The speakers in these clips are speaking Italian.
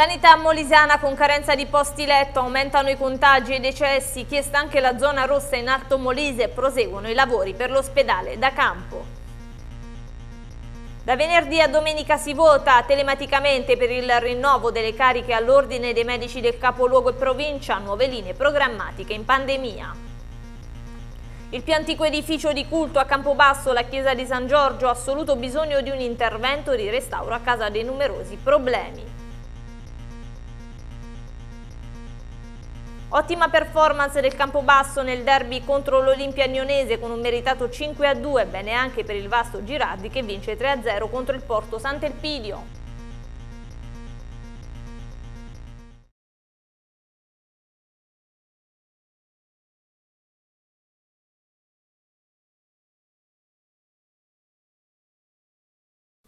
Sanità molisana con carenza di posti letto, aumentano i contagi e i decessi, chiesta anche la zona rossa in Alto Molise, proseguono i lavori per l'ospedale da campo. Da venerdì a domenica si vota telematicamente per il rinnovo delle cariche all'ordine dei medici del capoluogo e provincia, nuove linee programmatiche in pandemia. Il più antico edificio di culto a Campobasso, la chiesa di San Giorgio, ha assoluto bisogno di un intervento di restauro a causa dei numerosi problemi. Ottima performance del Campobasso nel derby contro l'Olimpia Agnonese con un meritato 5-2, bene anche per il vasto Girardi che vince 3-0 contro il Porto Sant'Elpidio.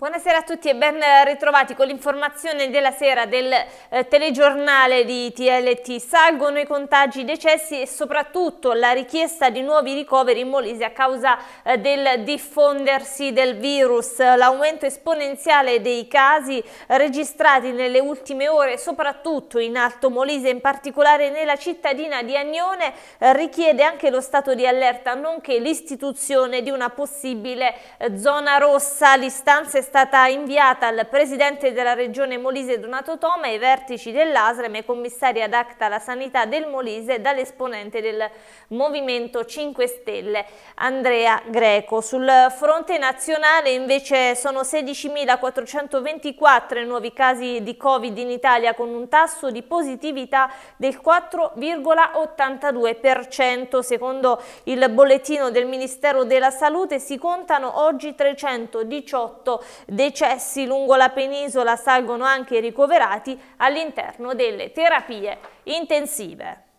Buonasera a tutti e ben ritrovati con l'informazione della sera del eh, telegiornale di TLT. Salgono i contagi, i decessi e soprattutto la richiesta di nuovi ricoveri in Molise a causa eh, del diffondersi del virus. L'aumento esponenziale dei casi registrati nelle ultime ore, soprattutto in Alto Molise, in particolare nella cittadina di Agnone, eh, richiede anche lo stato di allerta, nonché l'istituzione di una possibile eh, zona rossa. L'istanza è stata inviata al Presidente della Regione Molise Donato Toma e ai vertici dell'ASREM e commissari ad acta alla sanità del Molise dall'esponente del Movimento 5 Stelle Andrea Greco. Sul fronte nazionale invece sono 16.424 nuovi casi di Covid in Italia con un tasso di positività del 4,82%. Secondo il bollettino del Ministero della Salute si contano oggi 318 decessi lungo la penisola salgono anche i ricoverati all'interno delle terapie intensive.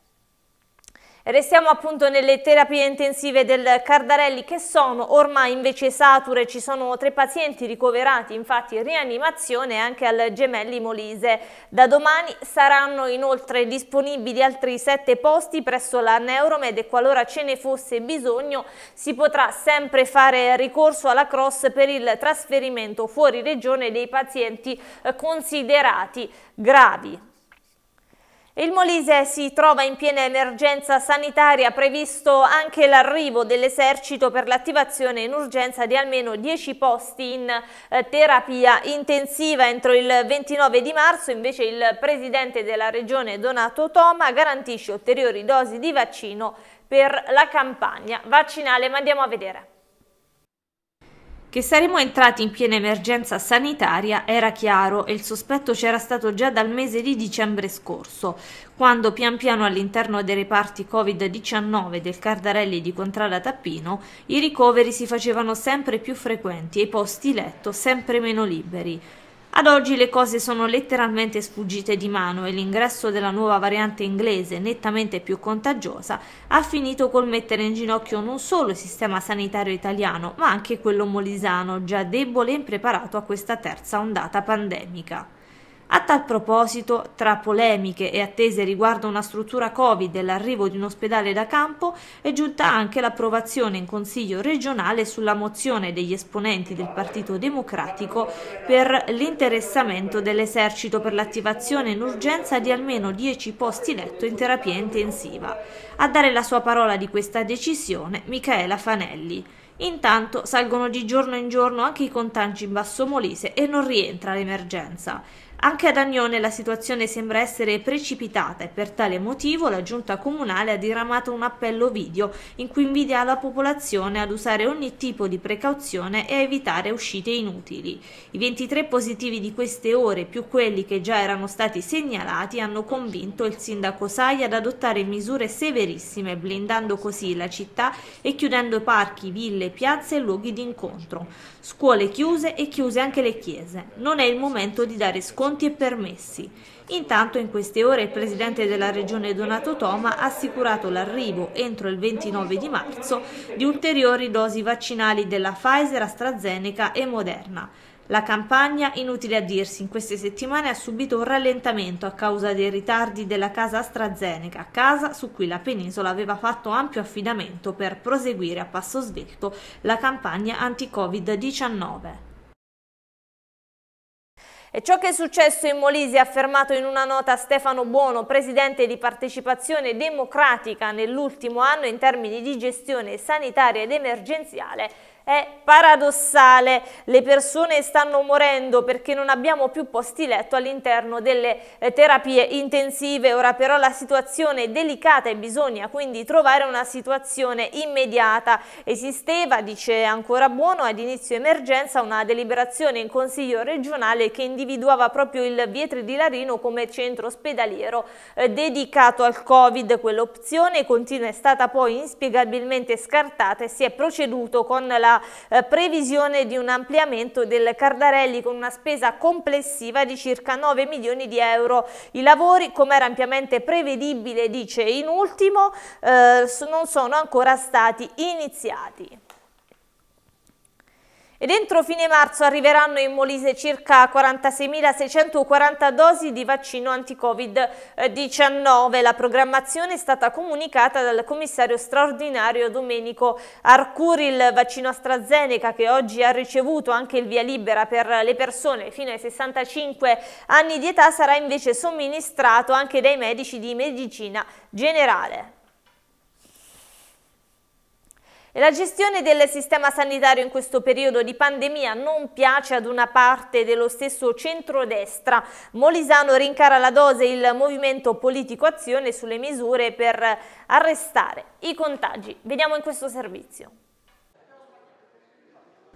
Restiamo appunto nelle terapie intensive del Cardarelli che sono ormai invece sature, ci sono tre pazienti ricoverati infatti in rianimazione anche al Gemelli Molise. Da domani saranno inoltre disponibili altri sette posti presso la Neuromed e qualora ce ne fosse bisogno si potrà sempre fare ricorso alla cross per il trasferimento fuori regione dei pazienti eh, considerati gravi. Il Molise si trova in piena emergenza sanitaria, previsto anche l'arrivo dell'esercito per l'attivazione in urgenza di almeno 10 posti in eh, terapia intensiva entro il 29 di marzo, invece il presidente della regione Donato Toma garantisce ulteriori dosi di vaccino per la campagna vaccinale, ma andiamo a vedere. Che saremmo entrati in piena emergenza sanitaria era chiaro e il sospetto c'era stato già dal mese di dicembre scorso, quando pian piano all'interno dei reparti Covid-19 del Cardarelli di Contrada Tappino i ricoveri si facevano sempre più frequenti e i posti letto sempre meno liberi. Ad oggi le cose sono letteralmente sfuggite di mano e l'ingresso della nuova variante inglese, nettamente più contagiosa, ha finito col mettere in ginocchio non solo il sistema sanitario italiano, ma anche quello molisano, già debole e impreparato a questa terza ondata pandemica. A tal proposito, tra polemiche e attese riguardo una struttura Covid e l'arrivo di un ospedale da campo, è giunta anche l'approvazione in Consiglio regionale sulla mozione degli esponenti del Partito Democratico per l'interessamento dell'esercito per l'attivazione in urgenza di almeno 10 posti letto in terapia intensiva. A dare la sua parola di questa decisione Michaela Fanelli. Intanto salgono di giorno in giorno anche i contagi in Basso Molise e non rientra l'emergenza. Anche ad Agnone la situazione sembra essere precipitata e per tale motivo la giunta comunale ha diramato un appello video in cui invita la popolazione ad usare ogni tipo di precauzione e a evitare uscite inutili. I 23 positivi di queste ore più quelli che già erano stati segnalati hanno convinto il sindaco Sai ad adottare misure severissime blindando così la città e chiudendo parchi, ville, piazze e luoghi di incontro. Scuole chiuse e chiuse anche le chiese. Non è il momento di dare sconti pronti e permessi. Intanto in queste ore il presidente della regione Donato Toma ha assicurato l'arrivo entro il 29 di marzo di ulteriori dosi vaccinali della Pfizer, AstraZeneca e Moderna. La campagna, inutile a dirsi, in queste settimane ha subito un rallentamento a causa dei ritardi della casa AstraZeneca, casa su cui la penisola aveva fatto ampio affidamento per proseguire a passo svelto la campagna anti-Covid-19. E ciò che è successo in Molise affermato in una nota Stefano Buono, presidente di partecipazione democratica nell'ultimo anno in termini di gestione sanitaria ed emergenziale è paradossale, le persone stanno morendo perché non abbiamo più posti letto all'interno delle eh, terapie intensive, ora però la situazione è delicata e bisogna quindi trovare una situazione immediata. Esisteva, dice ancora Buono, ad inizio emergenza una deliberazione in Consiglio regionale che individuava proprio il Vietri di Larino come centro ospedaliero eh, dedicato al Covid, quell'opzione continua è stata poi inspiegabilmente scartata e si è proceduto con la eh, previsione di un ampliamento del Cardarelli con una spesa complessiva di circa 9 milioni di euro. I lavori, come era ampiamente prevedibile, dice in ultimo, eh, non sono ancora stati iniziati. Ed entro fine marzo arriveranno in Molise circa 46.640 dosi di vaccino anti-Covid-19. La programmazione è stata comunicata dal commissario straordinario Domenico Arcuri. Il vaccino AstraZeneca che oggi ha ricevuto anche il via libera per le persone fino ai 65 anni di età sarà invece somministrato anche dai medici di medicina generale. La gestione del sistema sanitario in questo periodo di pandemia non piace ad una parte dello stesso centrodestra. Molisano rincara la dose il movimento politico azione sulle misure per arrestare i contagi. Vediamo in questo servizio.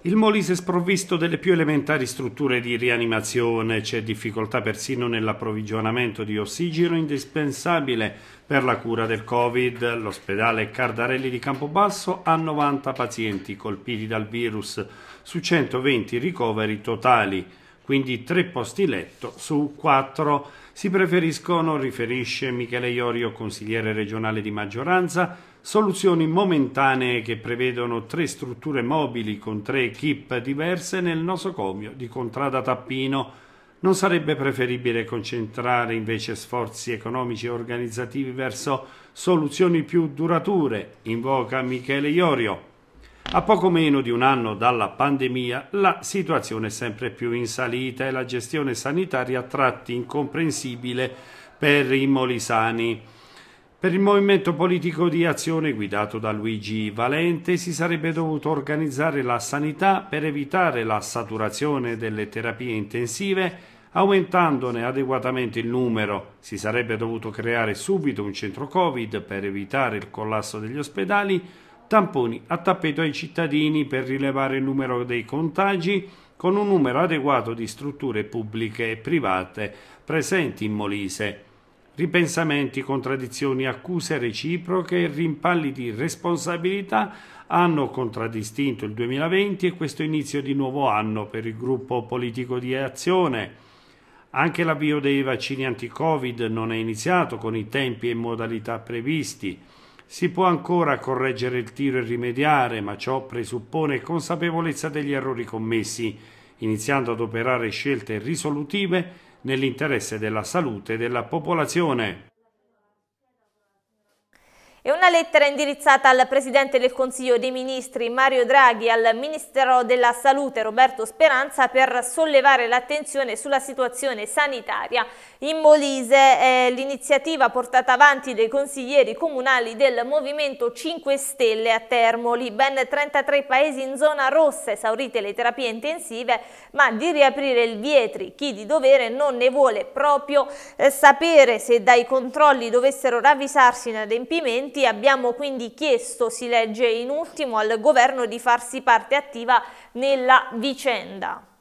Il Molise è sprovvisto delle più elementari strutture di rianimazione, c'è difficoltà persino nell'approvvigionamento di ossigeno indispensabile per la cura del Covid. L'ospedale Cardarelli di Campobasso ha 90 pazienti colpiti dal virus su 120 ricoveri totali, quindi 3 posti letto su 4. Si preferiscono, riferisce Michele Iorio, consigliere regionale di maggioranza, soluzioni momentanee che prevedono tre strutture mobili con tre equip diverse nel nosocomio di Contrada Tappino. Non sarebbe preferibile concentrare invece sforzi economici e organizzativi verso soluzioni più durature, invoca Michele Iorio. A poco meno di un anno dalla pandemia la situazione è sempre più in salita e la gestione sanitaria a tratti incomprensibile per i molisani. Per il movimento politico di azione guidato da Luigi Valente si sarebbe dovuto organizzare la sanità per evitare la saturazione delle terapie intensive, aumentandone adeguatamente il numero. Si sarebbe dovuto creare subito un centro Covid per evitare il collasso degli ospedali, tamponi a tappeto ai cittadini per rilevare il numero dei contagi, con un numero adeguato di strutture pubbliche e private presenti in Molise ripensamenti, contraddizioni, accuse reciproche e rimpalli di responsabilità hanno contraddistinto il 2020 e questo inizio di nuovo anno per il gruppo politico di azione. Anche l'avvio dei vaccini anti-Covid non è iniziato con i tempi e modalità previsti. Si può ancora correggere il tiro e rimediare, ma ciò presuppone consapevolezza degli errori commessi, iniziando ad operare scelte risolutive nell'interesse della salute della popolazione. E una lettera indirizzata al Presidente del Consiglio dei Ministri Mario Draghi al Ministero della Salute Roberto Speranza per sollevare l'attenzione sulla situazione sanitaria in Molise. È l'iniziativa portata avanti dai consiglieri comunali del Movimento 5 Stelle a Termoli. Ben 33 paesi in zona rossa esaurite le terapie intensive, ma di riaprire il Vietri chi di dovere non ne vuole proprio eh, sapere se dai controlli dovessero ravvisarsi inadempimenti abbiamo quindi chiesto, si legge in ultimo, al governo di farsi parte attiva nella vicenda.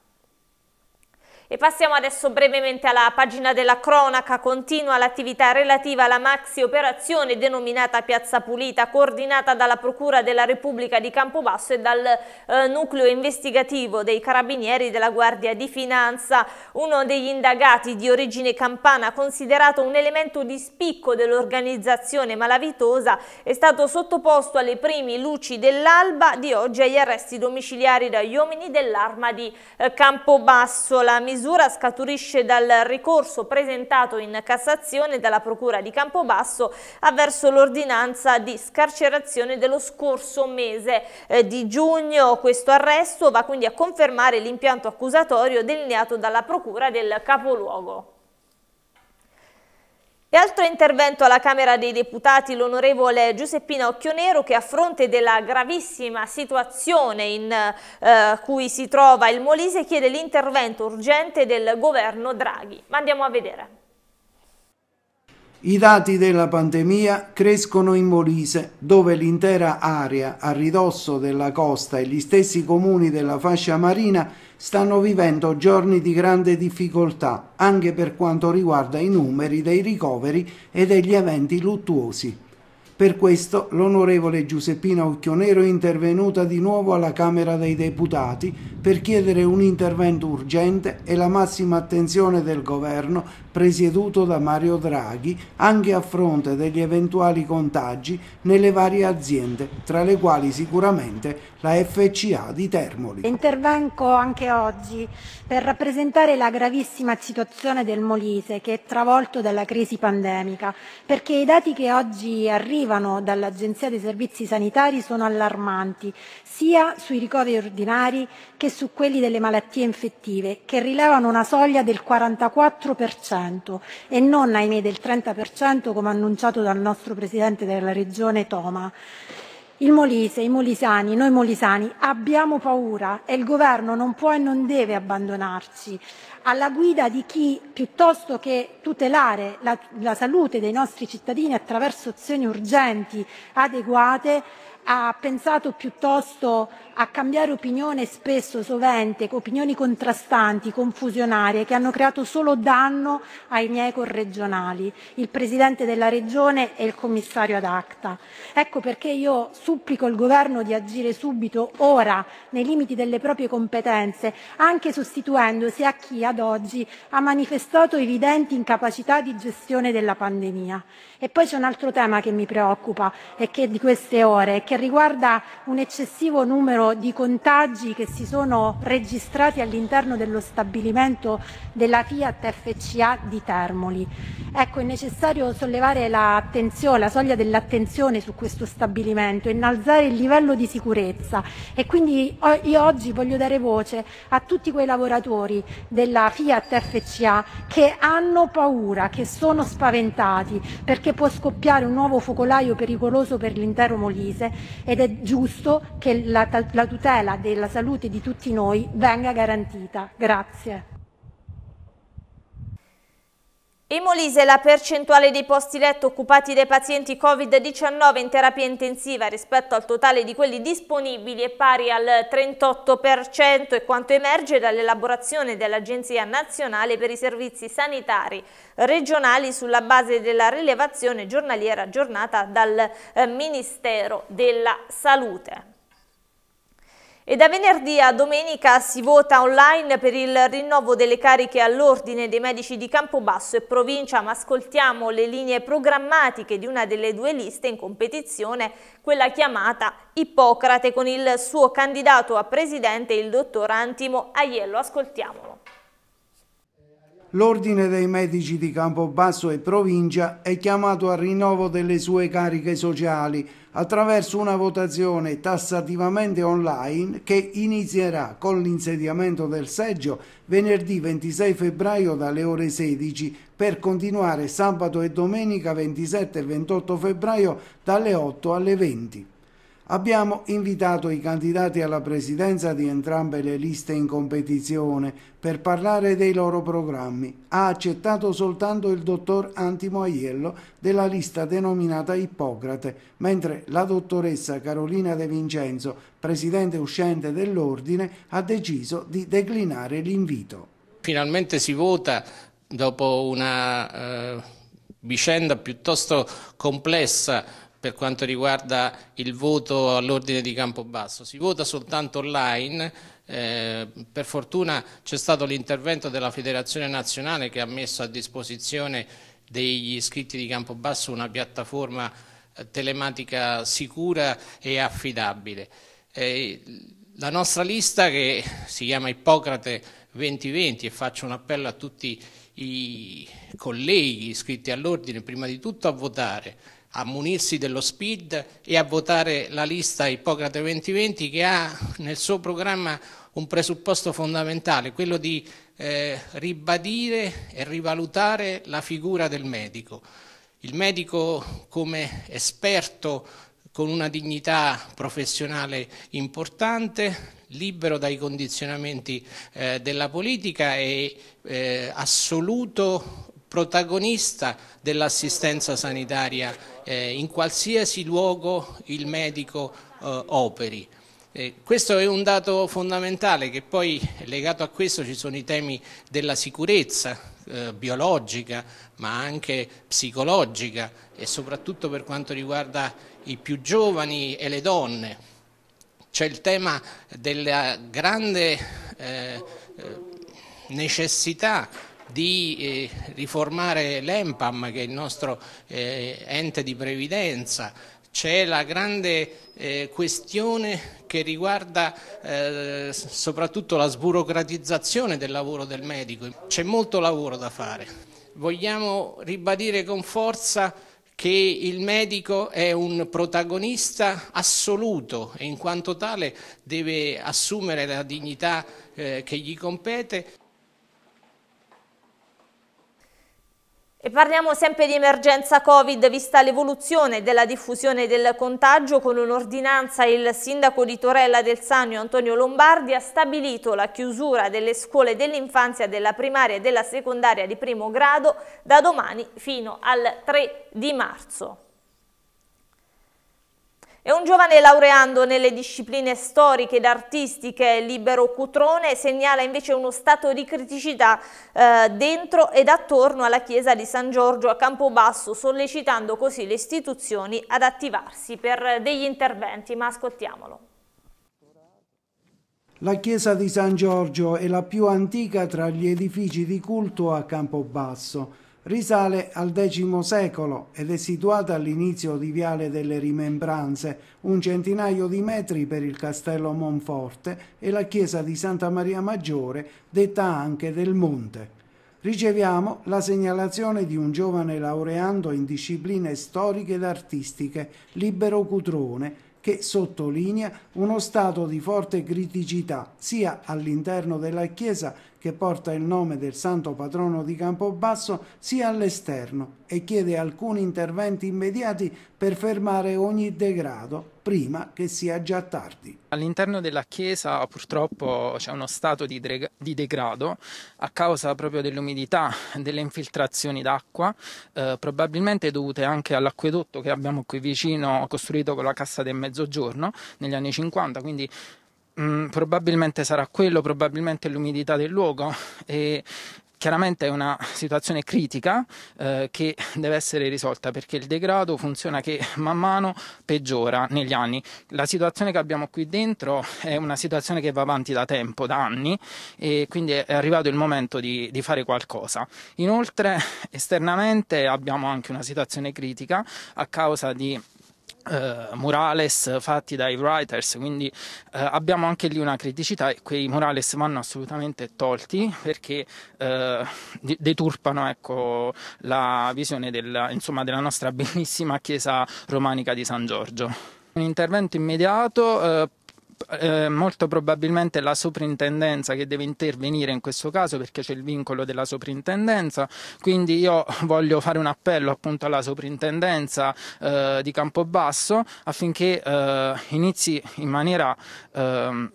E passiamo adesso brevemente alla pagina della cronaca. Continua l'attività relativa alla maxi operazione denominata Piazza Pulita, coordinata dalla Procura della Repubblica di Campobasso e dal eh, nucleo investigativo dei Carabinieri della Guardia di Finanza. Uno degli indagati di origine campana, considerato un elemento di spicco dell'organizzazione malavitosa, è stato sottoposto alle primi luci dell'alba di oggi agli arresti domiciliari dagli uomini dell'arma di eh, Campobasso. La misura scaturisce dal ricorso presentato in Cassazione dalla Procura di Campobasso avverso l'ordinanza di scarcerazione dello scorso mese eh, di giugno. Questo arresto va quindi a confermare l'impianto accusatorio delineato dalla Procura del capoluogo. E altro intervento alla Camera dei Deputati l'onorevole Giuseppina Occhionero che a fronte della gravissima situazione in eh, cui si trova il Molise chiede l'intervento urgente del governo Draghi. Ma andiamo a vedere. I dati della pandemia crescono in Molise, dove l'intera area a ridosso della costa e gli stessi comuni della fascia marina stanno vivendo giorni di grande difficoltà anche per quanto riguarda i numeri dei ricoveri e degli eventi luttuosi. Per questo l'onorevole Giuseppina Occhionero è intervenuta di nuovo alla Camera dei Deputati per chiedere un intervento urgente e la massima attenzione del governo presieduto da Mario Draghi anche a fronte degli eventuali contagi nelle varie aziende, tra le quali sicuramente la FCA di Termoli. Intervengo anche oggi per rappresentare la gravissima situazione del Molise che è travolto dalla crisi pandemica, perché i dati che oggi arrivano dall'Agenzia dei Servizi Sanitari sono allarmanti, sia sui ricoveri ordinari che su quelli delle malattie infettive, che rilevano una soglia del 44% e non, ahimè, del 30% come annunciato dal nostro Presidente della Regione Toma. Il Molise, i molisani, noi molisani abbiamo paura e il governo non può e non deve abbandonarci alla guida di chi, piuttosto che tutelare la, la salute dei nostri cittadini attraverso azioni urgenti, adeguate, ha pensato piuttosto a cambiare opinione spesso, sovente, opinioni contrastanti, confusionarie, che hanno creato solo danno ai miei corregionali, il Presidente della Regione e il Commissario ad acta. Ecco perché io supplico il Governo di agire subito, ora, nei limiti delle proprie competenze, anche sostituendosi a chi ad oggi ha manifestato evidenti incapacità di gestione della pandemia. E poi c'è un altro tema che mi preoccupa e che di queste ore, che riguarda un eccessivo numero di contagi che si sono registrati all'interno dello stabilimento della Fiat FCA di Termoli. Ecco, è necessario sollevare l'attenzione, la soglia dell'attenzione su questo stabilimento, innalzare il livello di sicurezza e quindi io oggi voglio dare voce a tutti quei lavoratori della Fiat FCA che hanno paura, che sono spaventati perché può scoppiare un nuovo focolaio pericoloso per l'intero Molise ed è giusto che la, la tutela della salute di tutti noi venga garantita. Grazie. In Molise la percentuale dei posti letto occupati dai pazienti Covid-19 in terapia intensiva rispetto al totale di quelli disponibili è pari al 38% e quanto emerge dall'elaborazione dell'Agenzia Nazionale per i Servizi Sanitari regionali sulla base della rilevazione giornaliera aggiornata dal eh, Ministero della Salute. E da venerdì a domenica si vota online per il rinnovo delle cariche all'ordine dei medici di Campobasso e provincia, ma ascoltiamo le linee programmatiche di una delle due liste in competizione, quella chiamata Ippocrate, con il suo candidato a presidente, il dottor Antimo Aiello. Ascoltiamolo. L'Ordine dei Medici di Campobasso e provincia è chiamato al rinnovo delle sue cariche sociali attraverso una votazione tassativamente online che inizierà con l'insediamento del seggio venerdì 26 febbraio dalle ore 16 per continuare sabato e domenica 27 e 28 febbraio dalle 8 alle 20. Abbiamo invitato i candidati alla presidenza di entrambe le liste in competizione per parlare dei loro programmi. Ha accettato soltanto il dottor Antimo Aiello della lista denominata Ippocrate, mentre la dottoressa Carolina De Vincenzo, presidente uscente dell'ordine, ha deciso di declinare l'invito. Finalmente si vota dopo una eh, vicenda piuttosto complessa per quanto riguarda il voto all'ordine di Campobasso. Si vota soltanto online, eh, per fortuna c'è stato l'intervento della Federazione Nazionale che ha messo a disposizione degli iscritti di Campobasso una piattaforma eh, telematica sicura e affidabile. Eh, la nostra lista che si chiama Ippocrate 2020 e faccio un appello a tutti i colleghi iscritti all'ordine prima di tutto a votare, a munirsi dello SPID e a votare la lista Ippocrate 2020 che ha nel suo programma un presupposto fondamentale, quello di eh, ribadire e rivalutare la figura del medico. Il medico come esperto con una dignità professionale importante, libero dai condizionamenti eh, della politica e eh, assoluto protagonista dell'assistenza sanitaria eh, in qualsiasi luogo il medico eh, operi. Eh, questo è un dato fondamentale che poi legato a questo ci sono i temi della sicurezza eh, biologica ma anche psicologica e soprattutto per quanto riguarda i più giovani e le donne. C'è il tema della grande eh, eh necessità di eh, riformare l'EMPAM che è il nostro eh, ente di previdenza, c'è la grande eh, questione che riguarda soprattutto la sburocratizzazione del lavoro del medico. C'è molto lavoro da fare. Vogliamo ribadire con forza che il medico è un protagonista assoluto e in quanto tale deve assumere la dignità che gli compete. E parliamo sempre di emergenza Covid, vista l'evoluzione della diffusione del contagio, con un'ordinanza il sindaco di Torella del Sannio Antonio Lombardi ha stabilito la chiusura delle scuole dell'infanzia, della primaria e della secondaria di primo grado da domani fino al 3 di marzo. E un giovane laureando nelle discipline storiche ed artistiche, Libero Cutrone, segnala invece uno stato di criticità eh, dentro ed attorno alla chiesa di San Giorgio a Campobasso, sollecitando così le istituzioni ad attivarsi per degli interventi. Ma ascoltiamolo. La chiesa di San Giorgio è la più antica tra gli edifici di culto a Campobasso risale al X secolo ed è situata all'inizio di Viale delle Rimembranze, un centinaio di metri per il castello Monforte e la chiesa di Santa Maria Maggiore, detta anche del Monte. Riceviamo la segnalazione di un giovane laureando in discipline storiche ed artistiche, Libero Cutrone, che sottolinea uno stato di forte criticità sia all'interno della Chiesa che porta il nome del santo patrono di Campobasso sia all'esterno e chiede alcuni interventi immediati per fermare ogni degrado prima che sia già tardi. All'interno della chiesa purtroppo c'è uno stato di, de- di degrado a causa proprio dell'umidità, delle infiltrazioni d'acqua, eh, probabilmente dovute anche all'acquedotto che abbiamo qui vicino costruito con la Cassa del Mezzogiorno negli anni 50, quindi Mm, probabilmente sarà quello, probabilmente l'umidità del luogo e chiaramente è una situazione critica eh, che deve essere risolta perché il degrado funziona che man mano peggiora negli anni. La situazione che abbiamo qui dentro è una situazione che va avanti da tempo, da anni e quindi è arrivato il momento di, di fare qualcosa. Inoltre esternamente abbiamo anche una situazione critica a causa di Uh, murales fatti dai writers, quindi uh, abbiamo anche lì una criticità e quei murales vanno assolutamente tolti perché uh, deturpano ecco, la visione del, insomma, della nostra bellissima chiesa romanica di San Giorgio. Un intervento immediato eh, molto probabilmente la soprintendenza che deve intervenire in questo caso perché c'è il vincolo della soprintendenza. Quindi io voglio fare un appello appunto alla soprintendenza eh, di Campobasso affinché eh, inizi in maniera ehm,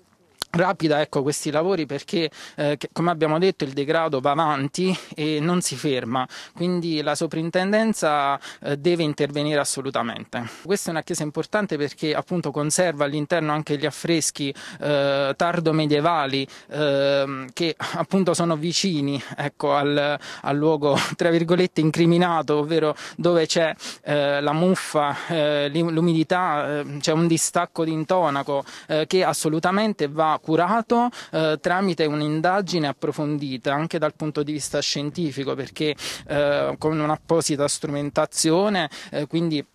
rapida ecco, questi lavori perché eh, come abbiamo detto il degrado va avanti e non si ferma. Quindi la soprintendenza eh, deve intervenire assolutamente. Questa è una chiesa importante perché appunto conserva all'interno anche gli affreschi eh, tardo medievali ehm, che appunto sono vicini ecco, al, al, luogo tra virgolette incriminato ovvero dove c'è eh, la muffa eh, l'umidità eh, c'è un distacco di intonaco che assolutamente va curato eh, tramite un'indagine approfondita anche dal punto di vista scientifico perché eh, con un'apposita strumentazione eh, quindi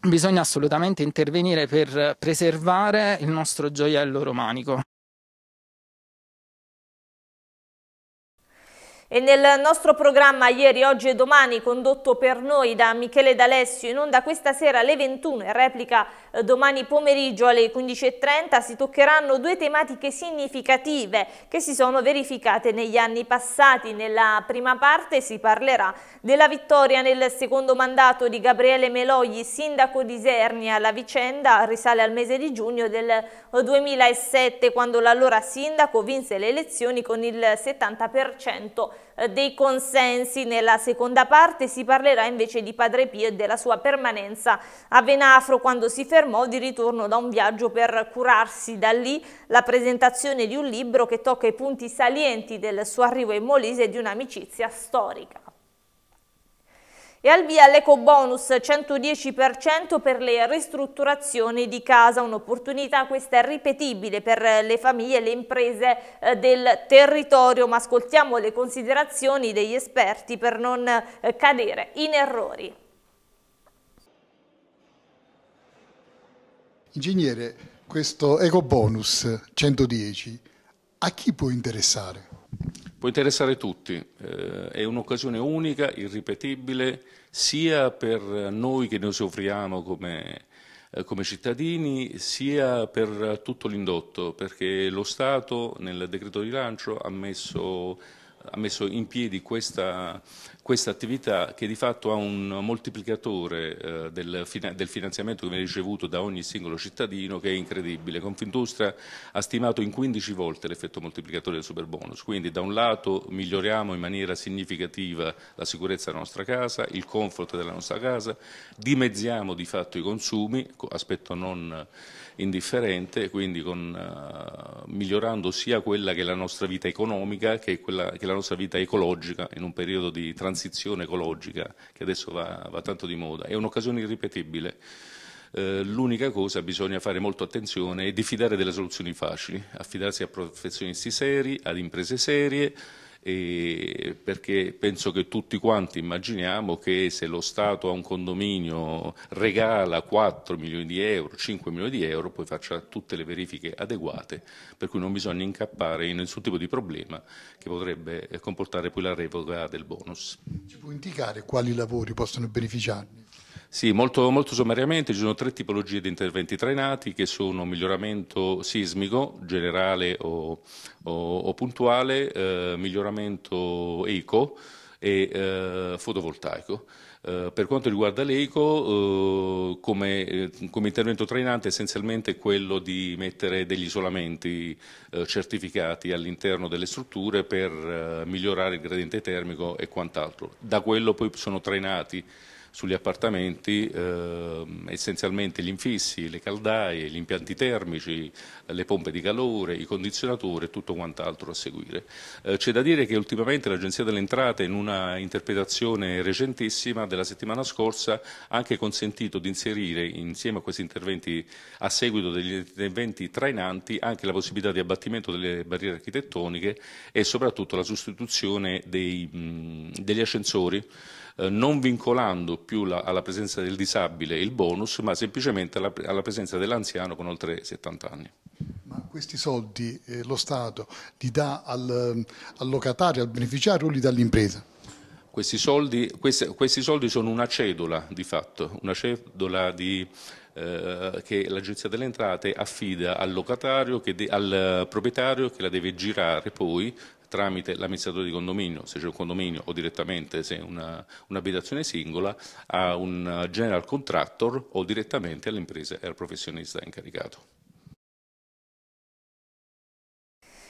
bisogna assolutamente intervenire per preservare il nostro gioiello romanico. E nel nostro programma Ieri, Oggi e Domani, condotto per noi da Michele D'Alessio, in onda questa sera alle 21 e replica eh, domani pomeriggio alle 15.30, si toccheranno due tematiche significative che si sono verificate negli anni passati. Nella prima parte si parlerà della vittoria nel secondo mandato di Gabriele Melogli, sindaco di Isernia. La vicenda risale al mese di giugno del 2007, quando l'allora sindaco vinse le elezioni con il 70% eh, dei consensi. Nella seconda parte si parlerà invece di Padre Pio e della sua permanenza a Venafro quando si fermò di ritorno da un viaggio per curarsi. Da lì la presentazione di un libro che tocca i punti salienti del suo arrivo in Molise e di un'amicizia storica. E al via l'eco bonus 110% per le ristrutturazioni di casa, un'opportunità questa ripetibile per le famiglie e le imprese eh, del territorio, ma ascoltiamo le considerazioni degli esperti per non eh, cadere in errori. Ingegnere, questo eco bonus 110 a chi può interessare? Può interessare tutti, eh, è un'occasione unica, irripetibile, sia per noi che ne usufruiamo come, eh, come cittadini, sia per tutto l'indotto, perché lo Stato nel decreto di lancio ha messo ha messo in piedi questa, questa, attività che di fatto ha un moltiplicatore eh, del, del, finanziamento che viene ricevuto da ogni singolo cittadino che è incredibile. Confindustria ha stimato in 15 volte l'effetto moltiplicatore del superbonus, quindi da un lato miglioriamo in maniera significativa la sicurezza della nostra casa, il comfort della nostra casa, dimezziamo di fatto i consumi, aspetto non indifferente, quindi con, uh, migliorando sia quella che è la nostra vita economica che, quella, che la nostra vita ecologica in un periodo di transizione ecologica che adesso va, va tanto di moda. È un'occasione irripetibile. Uh, l'unica cosa bisogna fare molto attenzione è diffidare delle soluzioni facili, affidarsi a professionisti seri, ad imprese serie, perché penso che tutti quanti immaginiamo che se lo Stato a un condominio regala 4 milioni di euro, 5 milioni di euro, poi faccia tutte le verifiche adeguate, per cui non bisogna incappare in nessun tipo di problema che potrebbe comportare poi la revoca del bonus. Ci può indicare quali lavori possono beneficiarne? Sì, molto, molto, sommariamente ci sono tre tipologie di interventi trainati che sono miglioramento sismico, generale o, o, o puntuale, eh, miglioramento eco e eh, fotovoltaico. Eh, per quanto riguarda l'eco, eh, come, come, intervento trainante essenzialmente è quello di mettere degli isolamenti certificati all'interno delle strutture per migliorare il gradiente termico e quant'altro. Da quello poi sono trainati sugli appartamenti eh, essenzialmente gli infissi, le caldaie, gli impianti termici, le pompe di calore, i condizionatori e tutto quant'altro a seguire. Eh, C'è da dire che ultimamente l'Agenzia delle Entrate in una interpretazione recentissima della settimana scorsa ha anche consentito di inserire insieme a questi interventi a seguito degli interventi trainanti anche la possibilità di abbattimento delle barriere architettoniche e soprattutto la sostituzione dei, mh, degli ascensori eh, non vincolando più la, alla presenza del disabile il bonus, ma semplicemente alla, alla presenza dell'anziano con oltre 70 anni. Ma questi soldi eh, lo Stato li dà al, al locatario, al beneficiario o li dà all'impresa? Questi soldi, questi, questi soldi, sono una cedola di fatto, una cedola di, eh, che l'Agenzia delle Entrate affida al locatario, de, al proprietario che la deve girare poi tramite l'amministratore di condominio, se c'è un condominio o direttamente se è un'abitazione singola, a un general contractor o direttamente all'impresa e al professionista incaricato.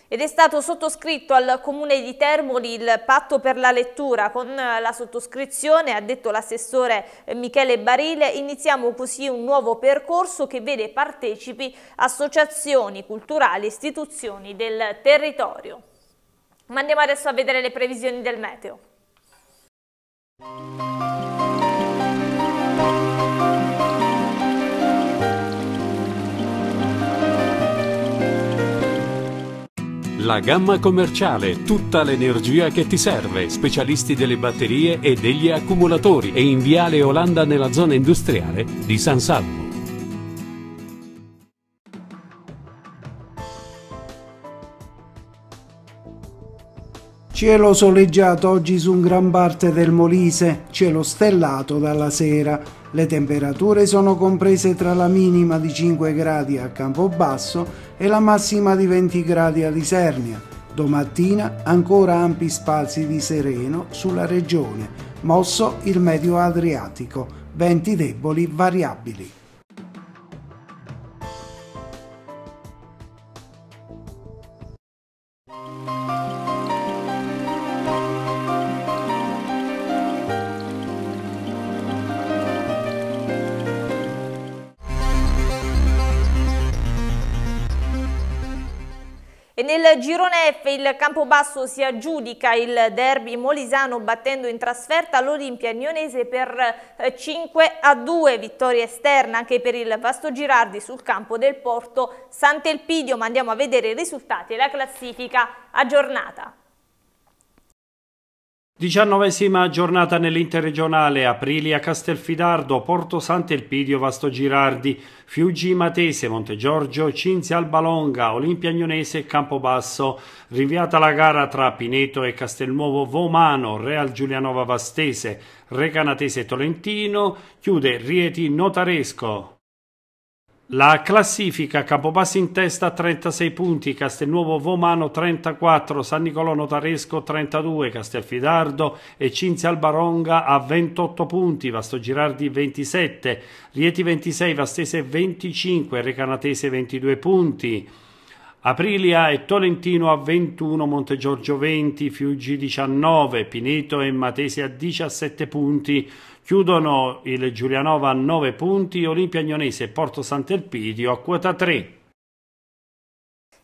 Ed è stato sottoscritto al Comune di Termoli il patto per la lettura. Con la sottoscrizione, ha detto l'assessore Michele Barile, iniziamo così un nuovo percorso che vede partecipi associazioni culturali e istituzioni del territorio. Ma andiamo adesso a vedere le previsioni del meteo. La gamma commerciale, tutta l'energia che ti serve, specialisti delle batterie e degli accumulatori e in Viale Olanda nella zona industriale di San Salvo. Cielo soleggiato oggi su gran parte del Molise, cielo stellato dalla sera. Le temperature sono comprese tra la minima di 5 gradi a Campobasso e la massima di 20 gradi a Lisernia. Domattina ancora ampi spazi di sereno sulla regione, mosso il medio Adriatico, venti deboli variabili. Girone F il Campobasso si aggiudica il derby molisano battendo in trasferta l'Olimpia Agnonese per 5 eh, a 2, vittoria esterna anche per il Vasto Girardi sul campo del Porto Sant'Elpidio, ma andiamo a vedere i risultati e la classifica aggiornata. Diciannovesima giornata nell'interregionale Aprilia Castelfidardo, Porto Sant'Elpidio, Vasto Girardi, Fiuggi Matese, Montegiorgio, Cinzia Albalonga, Olimpia Agnonese e Campobasso. Rinviata la gara tra Pineto e Castelnuovo Vomano, Real Giulianova Vastese, Recanatese Tolentino, chiude Rieti Notaresco. La classifica Campobasso in testa a 36 punti, Castelnuovo Vomano 34, San Nicolò Notaresco 32, Castelfidardo e Cinzia Albaronga a 28 punti, Vasto Girardi 27, Rieti 26, Vastese 25, Recanatese 22 punti. Aprilia e Tolentino a 21, Montegiorgio 20, Fiuggi 19, Pineto e Matese a 17 punti, Chiudono il Giulianova a 9 punti, Olimpia Agnonese e Porto Sant'Elpidio a quota 3.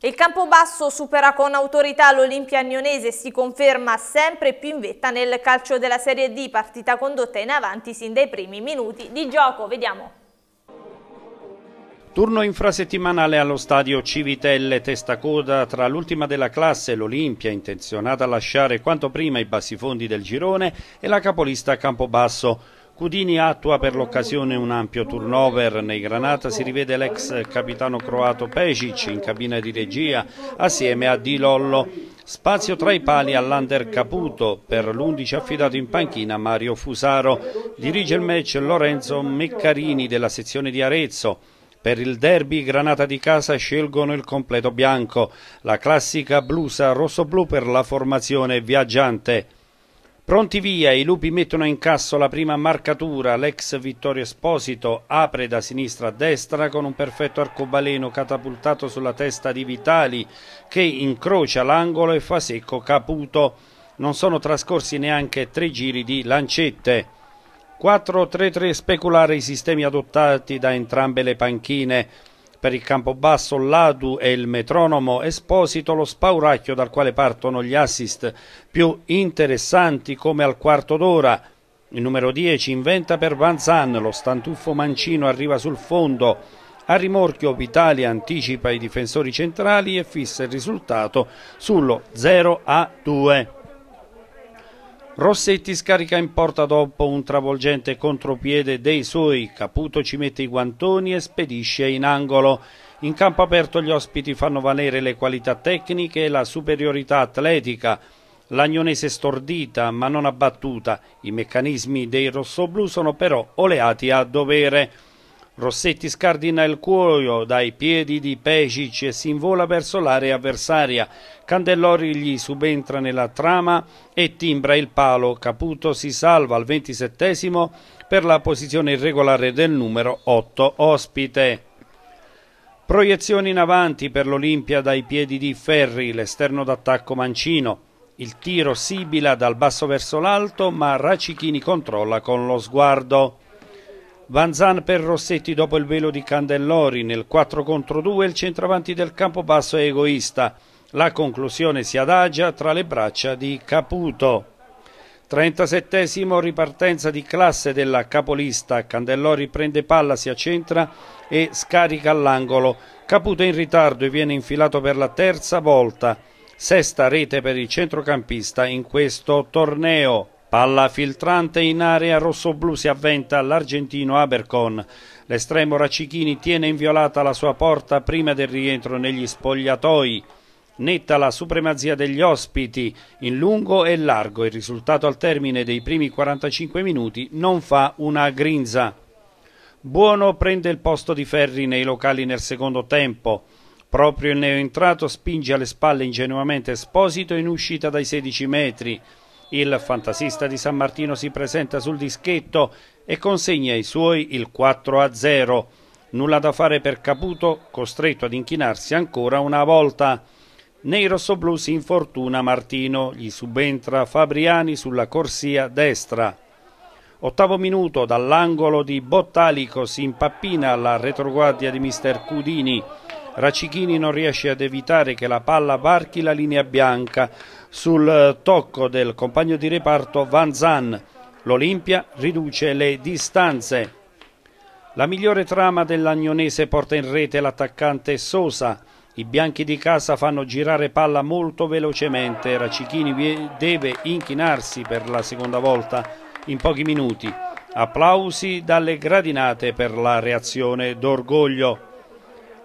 Il Campobasso supera con autorità l'Olimpia Agnonese e si conferma sempre più in vetta nel calcio della Serie D, partita condotta in avanti sin dai primi minuti di gioco. Vediamo. Turno infrasettimanale allo stadio Civitelle, testa coda tra l'ultima della classe, l'Olimpia, intenzionata a lasciare quanto prima i bassi fondi del girone, e la capolista Campobasso. Cudini attua per l'occasione un ampio turnover. Nei Granata si rivede l'ex capitano croato Pesic in cabina di regia assieme a Di Lollo. Spazio tra i pali all'Under Caputo per l'11 affidato in panchina Mario Fusaro. Dirige il match Lorenzo Meccarini della sezione di Arezzo. Per il derby Granata di casa scelgono il completo bianco, la classica blusa rosso-blu per la formazione viaggiante. Pronti via, i lupi mettono in casso la prima marcatura, l'ex Vittorio Esposito apre da sinistra a destra con un perfetto arcobaleno catapultato sulla testa di Vitali che incrocia l'angolo e fa secco Caputo. Non sono trascorsi neanche tre giri di lancette. 4-3-3 speculare i sistemi adottati da entrambe le panchine. Per il campo basso l'Adu e il metronomo Esposito lo spauracchio dal quale partono gli assist più interessanti come al quarto d'ora. Il numero 10 inventa per Van Zan, lo stantuffo mancino arriva sul fondo. A rimorchio Vitali anticipa i difensori centrali e fissa il risultato sullo 0 a 2. Rossetti scarica in porta dopo un travolgente contropiede dei suoi, Caputo ci mette i guantoni e spedisce in angolo. In campo aperto gli ospiti fanno valere le qualità tecniche e la superiorità atletica. L'Agnonese stordita ma non abbattuta, i meccanismi dei rossoblù sono però oleati a dovere. Rossetti scardina il cuoio dai piedi di Pecic e si invola verso l'area avversaria. Candellori gli subentra nella trama e timbra il palo. Caputo si salva al ventisettesimo per la posizione irregolare del numero 8 ospite. Proiezioni in avanti per l'Olimpia dai piedi di Ferri, l'esterno d'attacco Mancino. Il tiro sibila dal basso verso l'alto, ma Racichini controlla con lo sguardo. Vanzan per Rossetti dopo il velo di Candellori nel 4 contro 2 il centravanti del campo basso è egoista. La conclusione si adagia tra le braccia di Caputo. 37 ripartenza di classe della capolista. Candellori prende palla, si accentra e scarica all'angolo. Caputo è in ritardo e viene infilato per la terza volta. Sesta rete per il centrocampista in questo torneo. Palla filtrante in area rosso-blu si avventa l'argentino Abercon. L'estremo Raccichini tiene inviolata la sua porta prima del rientro negli spogliatoi. Netta la supremazia degli ospiti in lungo e largo. Il risultato al termine dei primi 45 minuti non fa una grinza. Buono prende il posto di Ferri nei locali nel secondo tempo. Proprio il neoentrato spinge alle spalle ingenuamente Esposito in uscita dai 16 metri. Il fantasista di San Martino si presenta sul dischetto e consegna ai suoi il 4 a 0. Nulla da fare per Caputo, costretto ad inchinarsi ancora una volta. Nei rossoblù si infortuna Martino, gli subentra Fabriani sulla corsia destra. Ottavo minuto dall'angolo di Bottalico si impappina alla retroguardia di mister Cudini. Raccichini non riesce ad evitare che la palla varchi la linea bianca sul tocco del compagno di reparto Van Zan. L'Olimpia riduce le distanze. La migliore trama dell'Agnonese porta in rete l'attaccante Sosa. I bianchi di casa fanno girare palla molto velocemente. Raccichini deve inchinarsi per la seconda volta in pochi minuti. Applausi dalle gradinate per la reazione d'orgoglio.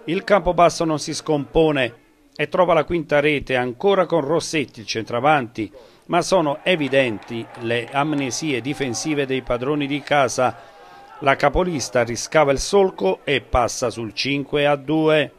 Il Campobasso non si scompone e trova la quinta rete ancora con Rossetti, il centravanti, ma sono evidenti le amnesie difensive dei padroni di casa. La capolista riscava il solco e passa sul 5 a 2.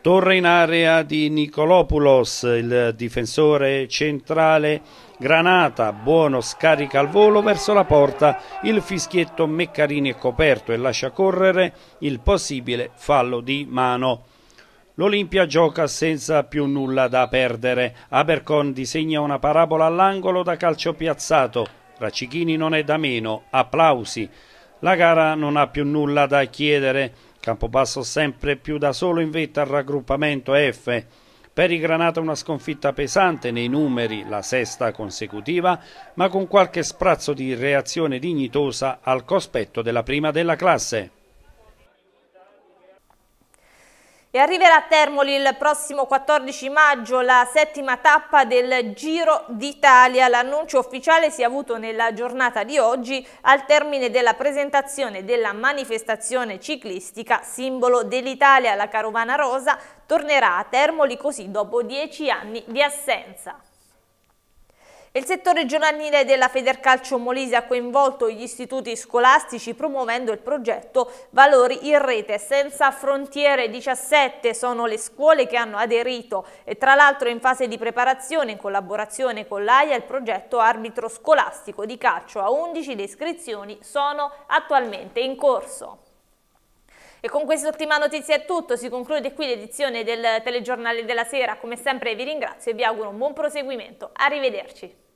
Torre in area di Nicolopoulos, il difensore centrale Granata, buono scarica al volo verso la porta, il fischietto Meccarini è coperto e lascia correre il possibile fallo di mano. L'Olimpia gioca senza più nulla da perdere. Abercon disegna una parabola all'angolo da calcio piazzato. Raccichini non è da meno. Applausi. La gara non ha più nulla da chiedere. Campobasso sempre più da solo in vetta al raggruppamento F. Per i Granata una sconfitta pesante nei numeri, la sesta consecutiva, ma con qualche sprazzo di reazione dignitosa al cospetto della prima della classe. E arriverà a Termoli il prossimo 14 maggio la settima tappa del Giro d'Italia. L'annuncio ufficiale si è avuto nella giornata di oggi al termine della presentazione della manifestazione ciclistica simbolo dell'Italia. La Carovana Rosa tornerà a Termoli così dopo dieci anni di assenza. Il settore giovanile della Federcalcio Molise ha coinvolto gli istituti scolastici promuovendo il progetto Valori in rete senza frontiere. 17 sono le scuole che hanno aderito e tra l'altro in fase di preparazione in collaborazione con l'AIA il progetto arbitro scolastico di calcio a 11 le iscrizioni sono attualmente in corso. E con quest'ultima notizia è tutto, si conclude qui l'edizione del telegiornale della sera, come sempre vi ringrazio e vi auguro un buon proseguimento, arrivederci.